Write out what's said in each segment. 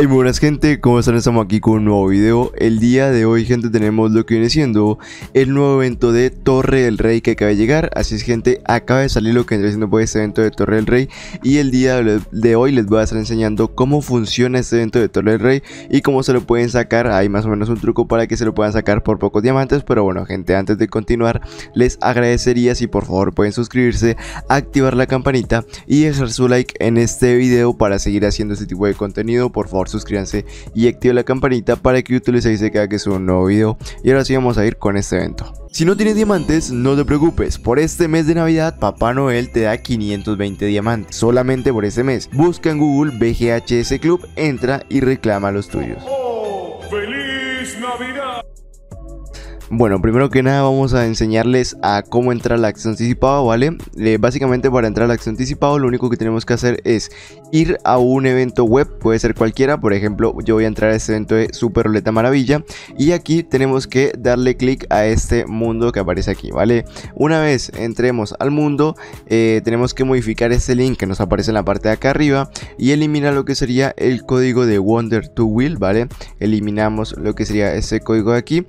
Hey buenas gente, ¿cómo están? Estamos aquí con un nuevo video. El día de hoy gente tenemos lo que viene siendo el nuevo evento de Torre del Rey que acaba de llegar. Así es gente, acaba de salir lo que vendría siendo pues este evento de Torre del Rey. Y el día de hoy les voy a estar enseñando cómo funciona este evento de Torre del Rey Y cómo se lo pueden sacar, hay más o menos un truco para que se lo puedan sacar por pocos diamantes Pero bueno gente, antes de continuar les agradecería si por favor pueden suscribirse, activar la campanita Y dejar su like en este video para seguir haciendo este tipo de contenido. Por favor suscríbanse y activen la campanita para que YouTube avise cada que suba un nuevo video. Y ahora sí vamos a ir con este evento. Si no tienes diamantes, no te preocupes, por este mes de Navidad Papá Noel te da 520 diamantes, solamente por este mes. Busca en Google BGHS Club, entra y reclama los tuyos. Oh, ¡Feliz Navidad! Bueno, primero que nada vamos a enseñarles a cómo entrar a la acción anticipado, ¿vale? Eh, básicamente para entrar a la acción anticipado lo único que tenemos que hacer es ir a un evento web, puede ser cualquiera, por ejemplo yo voy a entrar a este evento de Super Roleta Maravilla y aquí tenemos que darle clic a este mundo que aparece aquí, ¿vale? Una vez entremos al mundo eh, tenemos que modificar este link que nos aparece en la parte de acá arriba y eliminar lo que sería el código de Wonder to Will, ¿vale? Eliminamos lo que sería ese código de aquí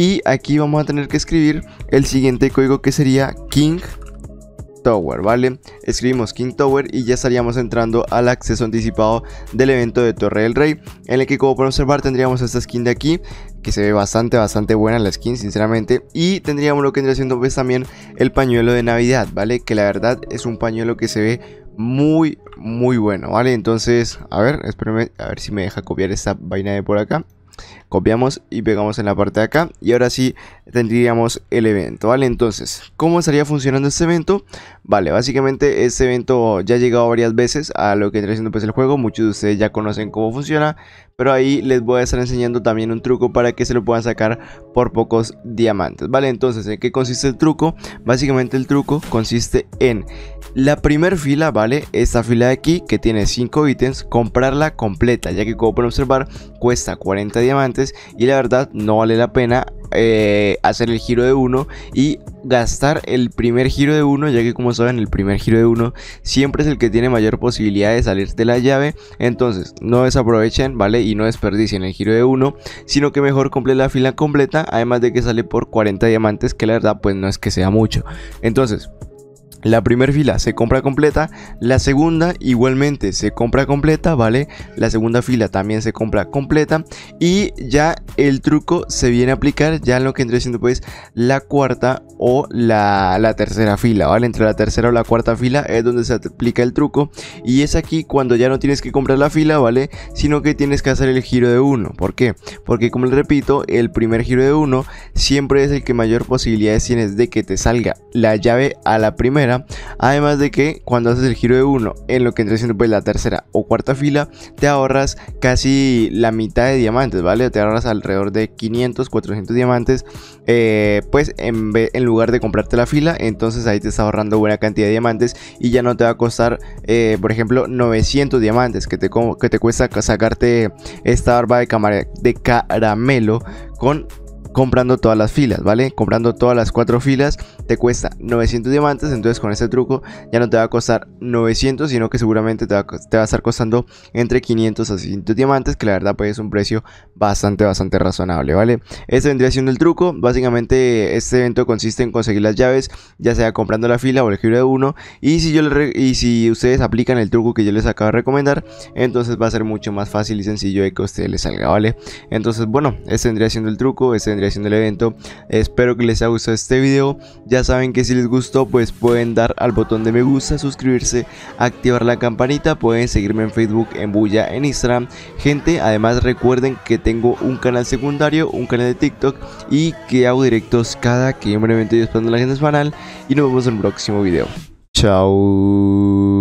y aquí vamos a tener que escribir el siguiente código que sería King Tower, ¿vale? Escribimos King Tower y ya estaríamos entrando al acceso anticipado del evento de Torre del Rey, en el que como pueden observar tendríamos esta skin de aquí, que se ve bastante, bastante buena la skin, sinceramente, y tendríamos lo que vendría siendo pues también el pañuelo de Navidad, ¿vale? Que la verdad es un pañuelo que se ve muy, muy bueno, ¿vale? Entonces, a ver, espérenme, a ver si me deja copiar esta vaina de por acá copiamos y pegamos en la parte de acá y ahora sí tendríamos el evento vale entonces cómo estaría funcionando este evento vale básicamente este evento ya ha llegado varias veces a lo que está haciendo pues el juego. Muchos de ustedes ya conocen cómo funciona pero ahí les voy a estar enseñando también un truco para que se lo puedan sacar por pocos diamantes. Vale entonces en qué consiste el truco básicamente el truco consiste en la primera fila vale esta fila de aquí que tiene 5 ítems comprarla completa ya que como pueden observar cuesta 40 diamantes y la verdad no vale la pena eh, hacer el giro de uno y gastar el primer giro de uno ya que como saben el primer giro de uno siempre es el que tiene mayor posibilidad de salir de la llave. Entonces no desaprovechen vale y no desperdicien el giro de uno sino que mejor complete la fila completa además de que sale por 40 diamantes que la verdad pues no es que sea mucho. Entonces la primera fila se compra completa, la segunda igualmente se compra completa, ¿vale? La segunda fila también se compra completa y ya el truco se viene a aplicar ya en lo que entre siendo pues la cuarta o la, la, tercera fila, ¿vale? Entre la tercera o la cuarta fila es donde se aplica el truco y es aquí cuando ya no tienes que comprar la fila, ¿vale? Sino que tienes que hacer el giro de uno. ¿Por qué? Porque como les repito, el primer giro de uno siempre es el que mayor posibilidades tienes de que te salga la llave a la primera Además de que cuando haces el giro de uno en lo que entra siendo pues la tercera o cuarta fila, te ahorras casi la mitad de diamantes, ¿vale? Te ahorras alrededor de 500, 400 diamantes, eh, pues en, en lugar de comprarte la fila, entonces ahí te está ahorrando buena cantidad de diamantes y ya no te va a costar, eh, por ejemplo, 900 diamantes que te, cuesta sacarte esta barba de, de caramelo con comprando todas las filas, ¿vale? Comprando todas las cuatro filas te cuesta 900 diamantes, entonces con este truco ya no te va a costar 900, sino que seguramente te va, a estar costando entre 500 a 600 diamantes, que la verdad pues es un precio bastante, bastante razonable, ¿vale? Este vendría siendo el truco, básicamente este evento consiste en conseguir las llaves, ya sea comprando la fila o el giro de uno, y si, yo y si ustedes aplican el truco que yo les acabo de recomendar, entonces va a ser mucho más fácil y sencillo de que a ustedes les salga, ¿vale? Entonces, bueno, este vendría siendo el truco, este haciendo el evento. Espero que les haya gustado este video. Ya saben que si les gustó pues pueden dar al botón de me gusta, suscribirse, activar la campanita. Pueden seguirme en Facebook, en Bulla, en Instagram. Gente, además recuerden que tengo un canal secundario, un canal de TikTok y que hago directos cada que yo me evento y la gente semanal. Y nos vemos en el próximo video. Chao.